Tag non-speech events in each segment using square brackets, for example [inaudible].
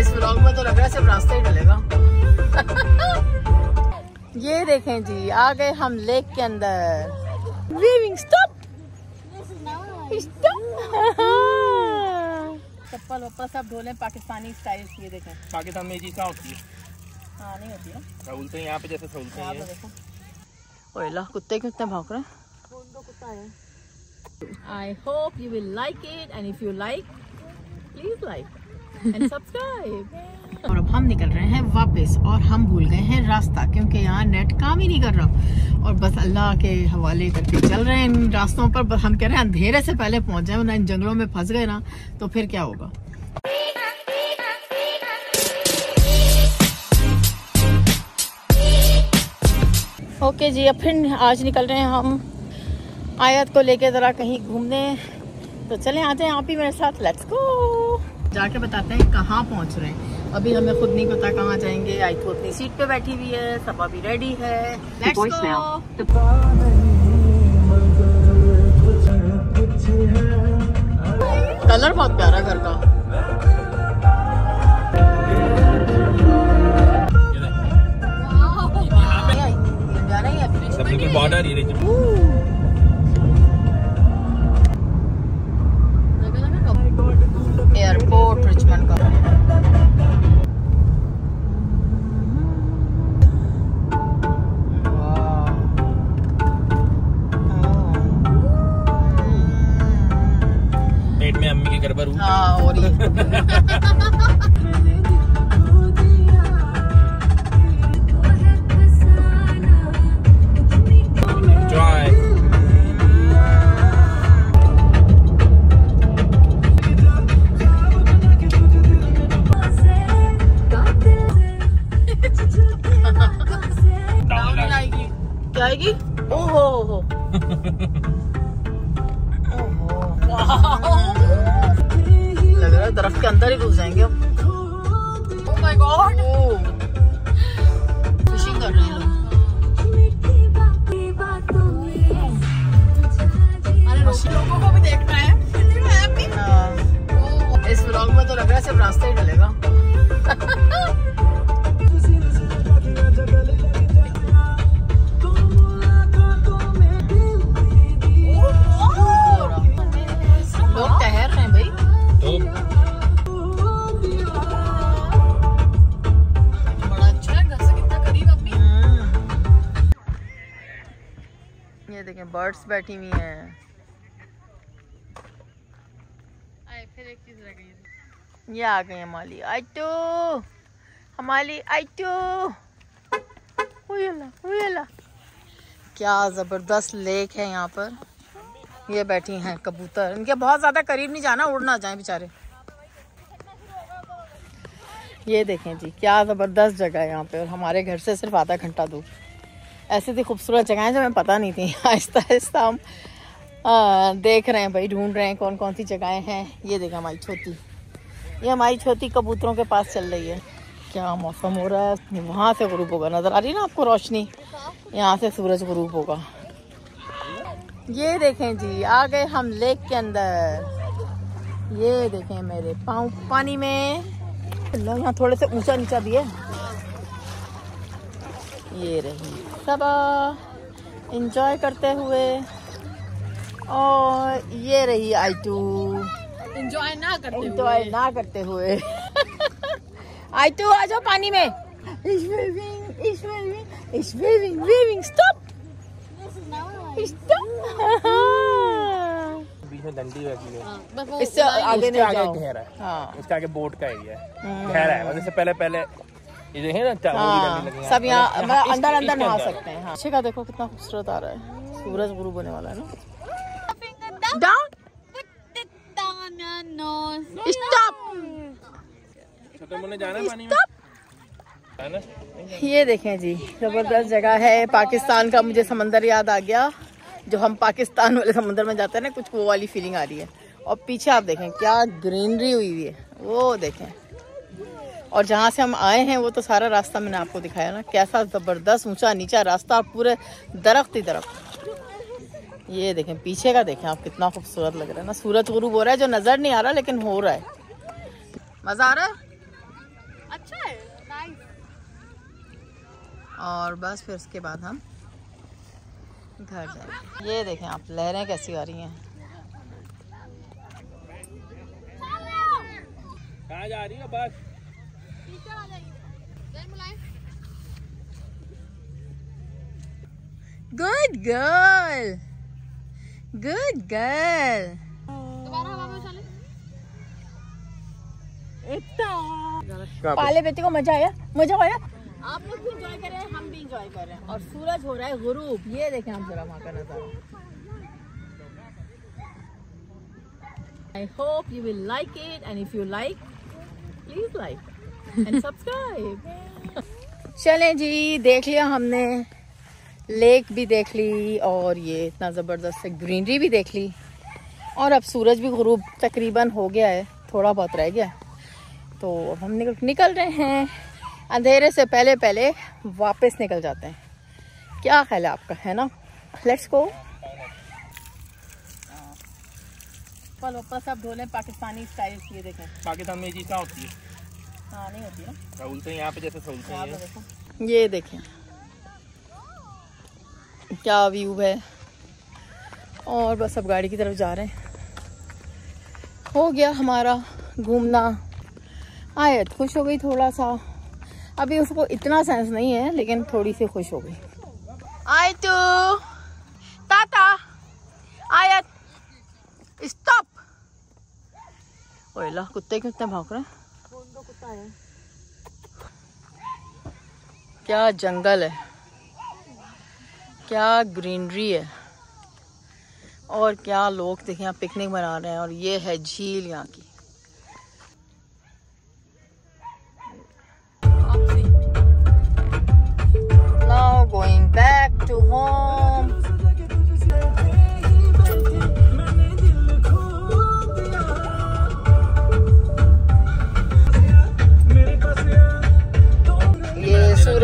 इस व्लॉग में तो लग रहा है सिर्फ़ रास्ता ही डलेगा [laughs] ये देखें जी आ गए हम लेक के अंदर। वीविंग स्टॉप [laughs] चप्पल वप्पल सब ढोले पाकिस्तानी स्टाइल ये देखें। पाकिस्तान में ये चीज़ होती है? हाँ नहीं होती है। सहूलतें यहाँ पे जैसे हैं। ओए ला कुत्ते कितने भौंक रहे हैं। I hope you will like it and if you like please like. Subscribe. और अब हम निकल रहे हैं वापस और हम भूल गए हैं रास्ता क्योंकि यहाँ नेट काम ही नहीं कर रहा। और बस अल्लाह के हवाले करके चल रहे हैं इन रास्तों पर। हम कह रहे हैं अंधेरे से पहले पहुँच जाए वरना इन जंगलों में फंस गए ना तो फिर क्या होगा? ओके okay जी अब फिर आज निकल रहे हैं हम आयत को लेके ज़रा कहीं घूमने। तो चलें आ जाएँ आप ही मेरे साथ। लेट्स गो जाके बताते हैं कहाँ पहुँच रहे हैं। अभी हमें खुद नहीं पता कहाँ जाएँगे। आई तो अपनी सीट पे बैठी हुई है सबा भी रेडी है। लेट्स गो कलर बहुत प्यारा घर का। बॉर्डर हूँ और ये। [laughs] आएगी। ओहो हो लग रहा है दरख्त के अंदर ही घुस जाएँगे हम। माय गॉड फिशिंग कर रहे हैं लोग। लोगों को भी देखना है। हाँ। इस ब्लॉग में तो लग रहा है सिर्फ़ रास्ता ही डलेगा [laughs] बर्ड्स बैठी हुई हैं। फिर एक चीज़ रह गई। ये आ गई हमारी आइटो। हमारी आइटो। क्या ज़बरदस्त लेक है यहाँ पर। ये बैठी हैं कबूतर। इनके बहुत ज़्यादा करीब नहीं जाना उड़ ना जाए बेचारे। ये देखें जी क्या ज़बरदस्त जगह है यहाँ पे। और हमारे घर से सिर्फ़ आधा घंटा दूर। ऐसी थी खूबसूरत जगह जो हमें पता नहीं थी। [laughs] आहिस्ता आहिस्ता हम देख रहे हैं भाई, ढूंढ रहे हैं कौन कौन सी जगहें हैं। ये देखें हमारी छोटी। ये हमारी छोटी कबूतरों के पास चल रही है। क्या मौसम हो रहा है? वहाँ से गुरूब होगा, नज़र आ रही है ना आपको रोशनी? यहाँ से सूरज गुरूब होगा। ये देखें जी, आ गए हम लेक के अंदर। ये देखें मेरे पाँव, पानी में। यहाँ थोड़े से ऊँचा नीचा भी है। ये रही। सबा इंजॉय करते हुए। और ये रही आइटू एंजॉय ना करते इंजॉय ना करते हुए। [laughs] आइटू आ जाओ पानी में। It's waving, it's waving, it's waving, waving, stop! [laughs] बीच में है बस वो इससे आगे नहीं आगे जाओ। है। हाँ। उसके आगे बोट का एरिया है। हम्म। गहरा है। मतलब इससे पहले पहले ये देखे ना हाँ सब यहाँ मतलब मतलब अंदर अंदर नहा सकते हैं हाँ। पीछे का देखो कितना खूबसूरत आ रहा है। सूरज गुरु होने वाला है ना। डाउन स्टॉप है ये देखें जी ज़बरदस्त जगह है पाकिस्तान का। मुझे समंदर याद आ गया जो हम पाकिस्तान वाले समंदर में जाते हैं ना कुछ वो वाली फीलिंग आ रही है। और पीछे आप देखें क्या ग्रीनरी हुई हुई है। वो देखें। और जहाँ से हम आए हैं वो तो सारा रास्ता मैंने आपको दिखाया ना। कैसा ज़बरदस्त ऊँचा नीचा रास्ता और पूरे दरख्त ही दरख्त। ये देखें पीछे का देखें आप कितना खूबसूरत लग रहा है ना। सूरज गुरूब हो रहा है जो नज़र नहीं आ रहा लेकिन हो रहा है। मज़ा आ रहा है? अच्छा है और बस फिर उसके बाद हम घर जाएँगे। ये देखें आप लहरें कैसी आ रही हैं। जा रही है बस पीछे आ जाइए जय Mulayam good girl good girl पाले बेटे को मज़ा आया? मज़ा आया? आप लोग भी इंजॉय कर रहे हैं हम भी इंजॉय कर रहे हैं। और सूरज हो रहा है गुरूब ये देखें आप जरा वहाँ का नज़ारा। I hope you will like it and if you like please like. Subscribe. [laughs] चलें जी देख लिया हमने। लेक भी देख ली और ये इतना ज़बरदस्त ग्रीनरी भी देख ली। और अब सूरज भी गुरूब तकरीबन हो गया है थोड़ा बहुत रह गया। तो अब हम निकल निकल रहे हैं। अंधेरे से पहले पहले वापस निकल जाते हैं। क्या ख्याल है आपका है ना? लेट्स गो पल ऊपर सब धो लें पाकिस्तानी स्टाइल ये देखें। पाकिस्तान में ये चीज़ होती है? हाँ नहीं होती ना। सहूलतें यहाँ पे जैसे हैं। देखो। ये देखें। क्या व्यू है? और बस अब गाड़ी की तरफ़ जा रहे हैं। हो गया हमारा घूमना। आयत खुश हो गई थोड़ा सा अभी उसको इतना सेंस नहीं है लेकिन थोड़ी सी खुश हो गई। आय तू। ताता। आयत स्टॉप ओला कुत्ते क्यों इतने भौंक रहे हैं? क्या जंगल है? क्या ग्रीनरी है? और क्या लोग देखिए यहाँ पिकनिक मना रहे हैं और ये है झील यहाँ की.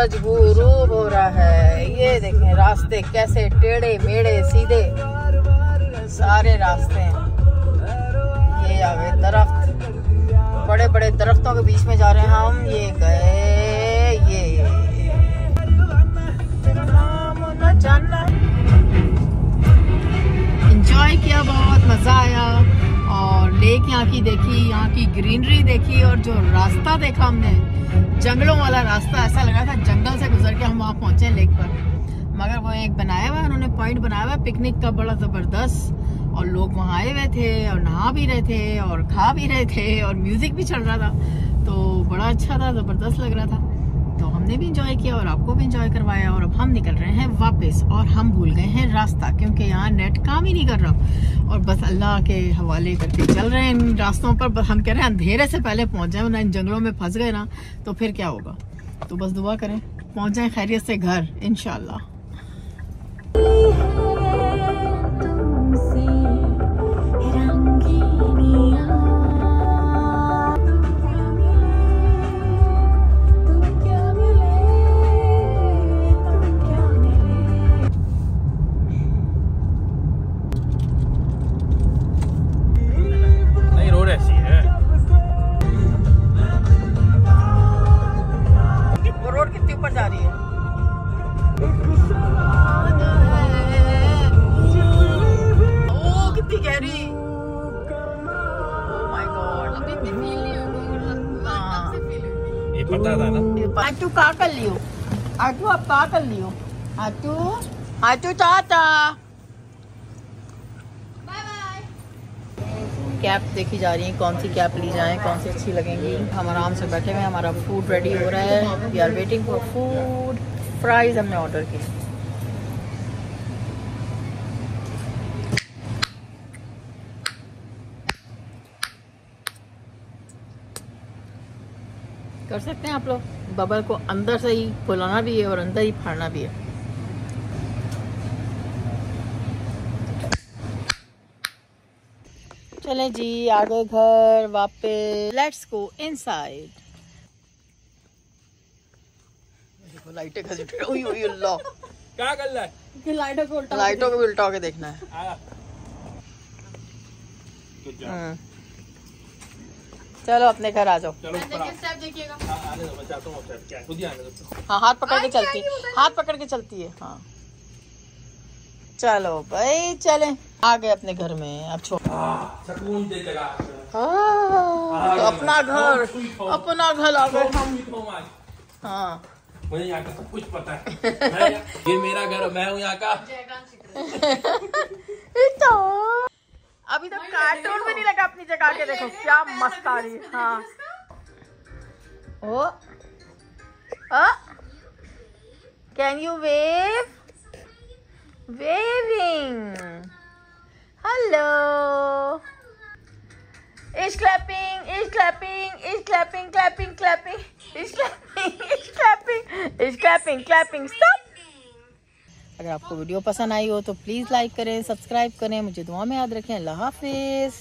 सूरज गुरूब हो रहा है। ये देखें रास्ते कैसे टेढ़े मेढ़े सीधे। सारे रास्ते। हैं ये आ गए दरख्त। बड़े बड़े दरख्तों के बीच में जा रहे हैं हम। ये गए, ये। इंजॉय किया बहुत, मज़ा आया। और लेक यहाँ की देखी, यहाँ की ग्रीनरी देखी और जो रास्ता देखा हमने जंगलों वाला रास्ता ऐसा लगा था, जंगल से गुजर के हम वहाँ पहुँचे लेक पर। मगर वो एक बनाया हुआ है, उन्होंने पॉइंट बनाया हुआ पिकनिक का बड़ा ज़बरदस्त। और लोग वहाँ आए हुए थे, और नहा भी रहे थे, और खा भी रहे थे, और म्यूज़िक भी चल रहा था। तो बड़ा अच्छा था, ज़बरदस्त लग रहा था। हमने भी इंजॉय किया और आपको भी इंजॉय करवाया और अब हम निकल रहे हैं वापस और हम भूल गए हैं रास्ता क्योंकि यहाँ नेट काम ही नहीं कर रहा। और बस अल्लाह के हवाले करके चल रहे हैं इन रास्तों पर। बस हम कह रहे हैं अंधेरे से पहले पहुँच जाए ना इन जंगलों में फंस गए ना तो फिर क्या होगा? तो बस दुआ करें, पहुँच जाए खैरियत से घर इनशाला पता था ना? आटू का कर लियो? आटू आप का कर लियो? आटू? आटू टाटा कैप देखी जा रही है, कौन सी कैप ली जाए, कौन सी अच्छी लगेंगी। हम आराम से बैठे हुए हमारा फ़ूड रेडी हो रहा है। We are waiting for food fries हमने ऑर्डर की कर सकते हैं आप लोग। बबल को अंदर से ही फुलाना भी है और अंदर ही फाड़ना भी है। चले जी आ गए घर वापस। लेट्स गो इनसाइड लाइटें घसीट रही- ओय ओय अल्लाह। क्या कर रहा है? लाइटों को उल्टा लाइटों को उल्टा के देखना है। चलो अपने घर आ जाओ। हाँ, आने दो मैं चाहता हूँ ऊपर क्या? खुद ही आने दो। हाँ हाथ पकड़ के चलती है। हाथ पकड़ के चलती है हाँ। चलो भाई चले। आ गए अपने घर में अब छोड़। हाँ, हाँ, तो अपना घर अपना घर आ गए। हम हाँ। मुझे यहाँ का सब कुछ पता है। ये मेरा घर मैं हूँ यहाँ का। तो [laughs] अभी तक कार्टून भी नहीं लगा अपनी जगह के देखो क्या मस्त आ रही है। हाँ। ओ। Can you wave waving hello is clapping is clapping is clapping clapping clapping is clapping is clapping is clapping clapping stop अगर आपको वीडियो पसंद आई हो तो प्लीज़ लाइक करें, सब्सक्राइब करें, मुझे दुआ में याद रखें। अल्लाह हाफिज़।